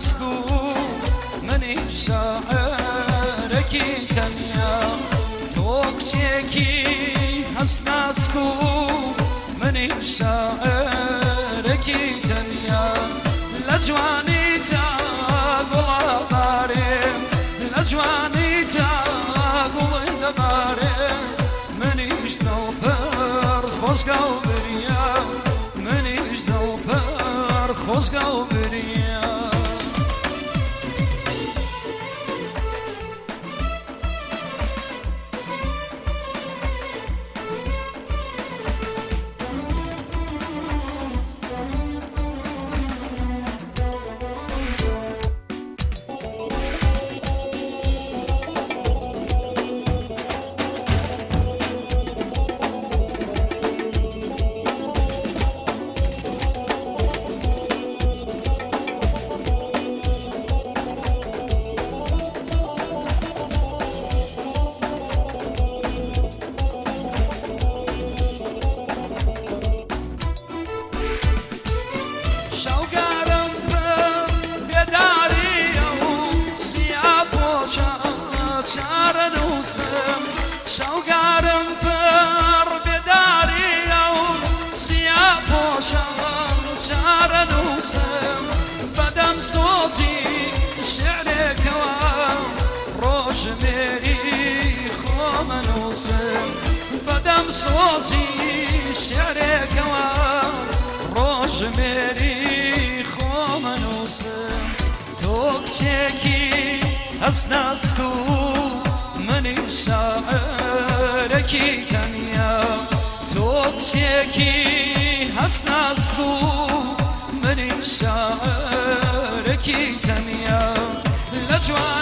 مسکو من این شاعرکی تنیا. کی هست مسکو من این شاعرکی تنیا. لجوانی تا گل بارم لجوانی تا گل دبارم من ایش دو پر خوزگاو بریم من ایش دو پر خوزگاو سۆزی شعرێکەوە ڕۆژمێری خۆمە نووسم تۆ کچێکی هەستناسک و منی شاعرێکی تەنیا. تۆ کچێکی هەستناسک و منی شاعرێکی تەنیا. لە جوانی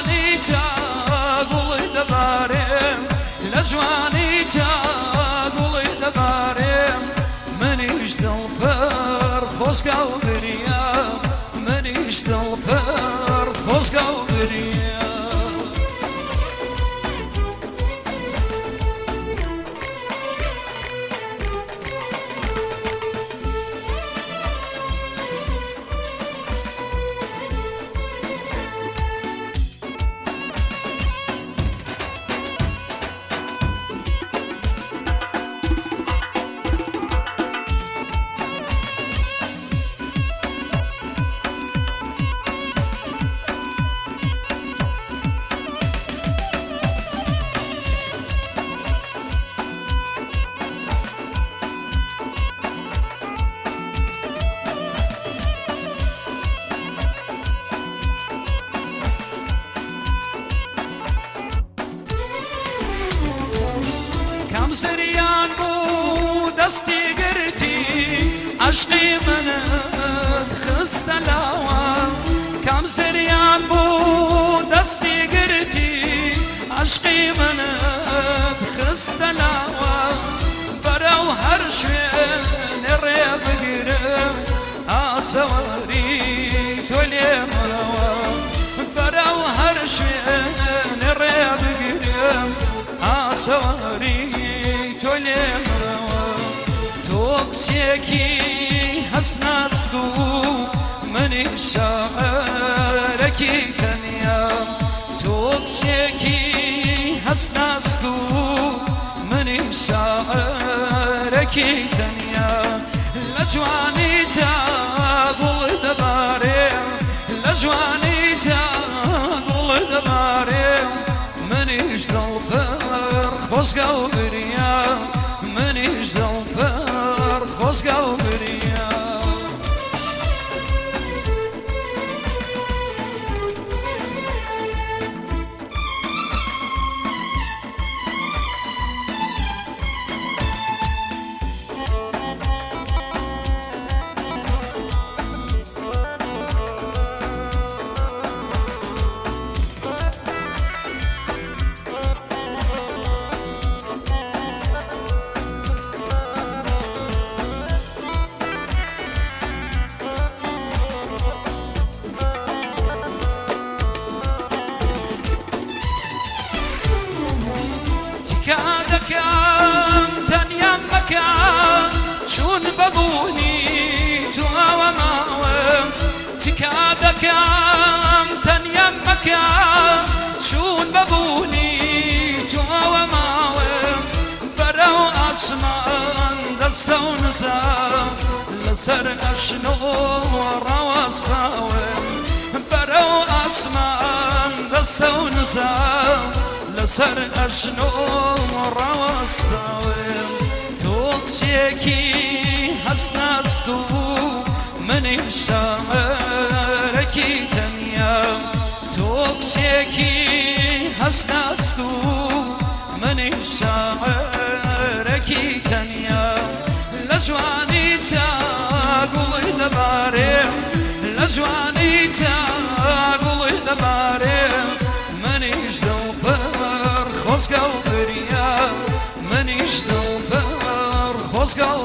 Discovery عشقی منت خستە لاوە کەم زریان بوو دەستی گرتی. عشقی خستە لاوە بەرەو هەر شوێنێ ڕێ بگرم ئاسەوەری تۆ لێمەوە بەرەو هەر شوێنێ ڕێ بگرم ئاسەوەری تۆ لێمەوە تۆ کسێکی هەستناسک و منی شاعرێکی تەنیا تۆ کسێکی هەستناسک و منی شاعرێکی تەنیا لە جوانی تا گوڵ دەبارێ لە جوانی تا گوڵ دەبارێ منیش دڵ پر Los Gaumeria چون بەبوونی تو ئەوە ماوە تکادەکەم مەکەم تەنیا مەکەم چون بەبوونی تۆوە ماوەم بەرەو ئاسمان دەستە و نزام لەسەر ئەشنۆ ڕەوەستاوم بەرەو ئاسمان دەستە و نزام منی شارەکی تەنیا تۆ کچێکی هەستناست و منی شارەکی تەنیا لە جوانی تا گوڵی دەبارێ لە جوانی تا گوڵی دەبارێ منیش دەوپەر خۆزگەڵ دەریا منیش دەوپەر خۆزگەڵ